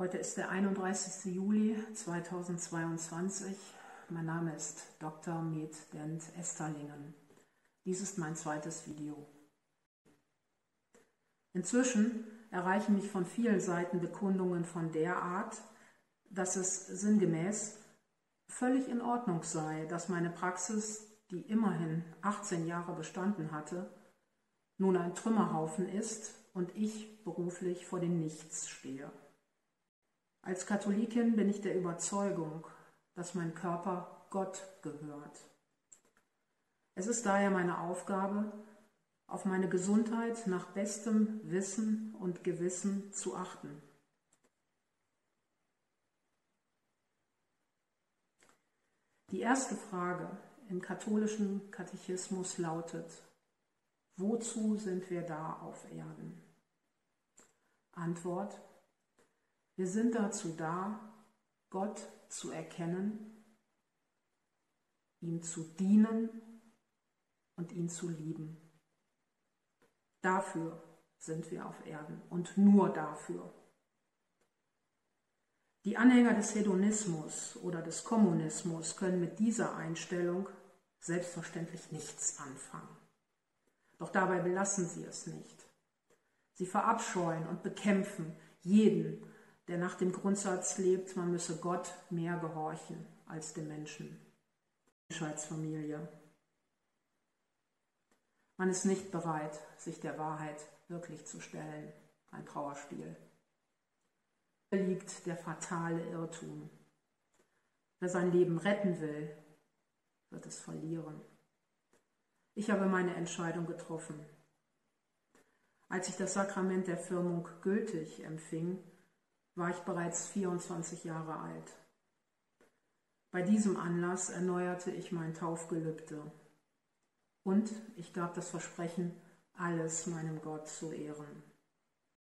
Heute ist der 31. Juli 2022. Mein Name ist Dr. Med Dent Esterlingen. Dies ist mein zweites Video. Inzwischen erreichen mich von vielen Seiten Bekundungen von der Art, dass es sinngemäß völlig in Ordnung sei, dass meine Praxis, die immerhin 18 Jahre bestanden hatte, nun ein Trümmerhaufen ist und ich beruflich vor dem Nichts stehe. Als Katholikin bin ich der Überzeugung, dass mein Körper Gott gehört. Es ist daher meine Aufgabe, auf meine Gesundheit nach bestem Wissen und Gewissen zu achten. Die erste Frage im katholischen Katechismus lautet, wozu sind wir da auf Erden? Antwort, wir sind dazu da, Gott zu erkennen, ihm zu dienen und ihn zu lieben. Dafür sind wir auf Erden und nur dafür. Die Anhänger des Hedonismus oder des Kommunismus können mit dieser Einstellung selbstverständlich nichts anfangen. Doch dabei belassen sie es nicht. Sie verabscheuen und bekämpfen jeden, der nach dem Grundsatz lebt, man müsse Gott mehr gehorchen als dem Menschen. Menschheitsfamilie. Man ist nicht bereit, sich der Wahrheit wirklich zu stellen. Ein Trauerspiel. Hier liegt der fatale Irrtum. Wer sein Leben retten will, wird es verlieren. Ich habe meine Entscheidung getroffen. Als ich das Sakrament der Firmung gültig empfing, war ich bereits 24 Jahre alt. Bei diesem Anlass erneuerte ich mein Taufgelübde und ich gab das Versprechen, alles meinem Gott zu ehren.